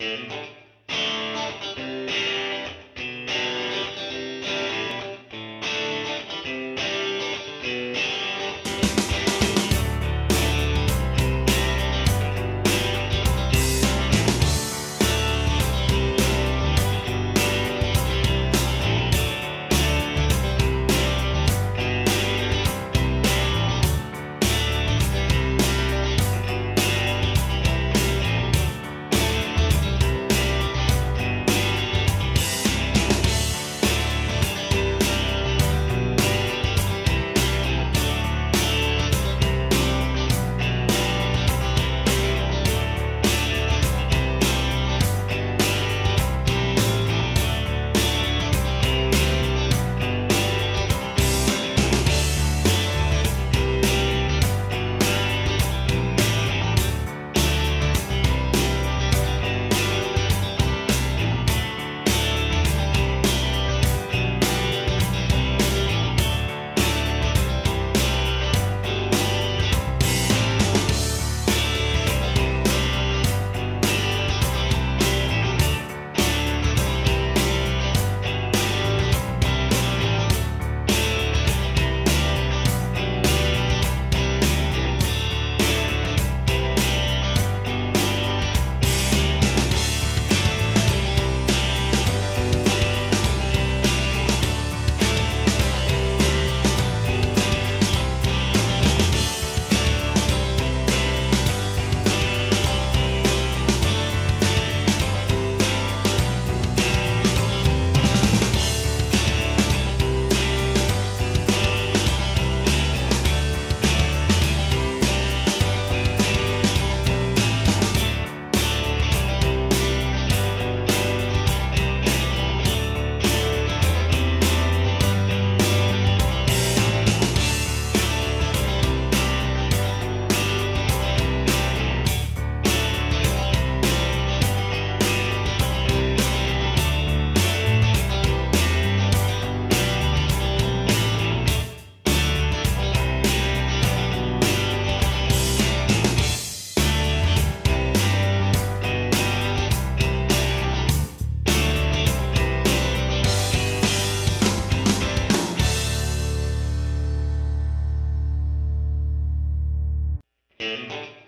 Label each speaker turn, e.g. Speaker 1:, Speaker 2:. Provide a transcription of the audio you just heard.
Speaker 1: Música thank you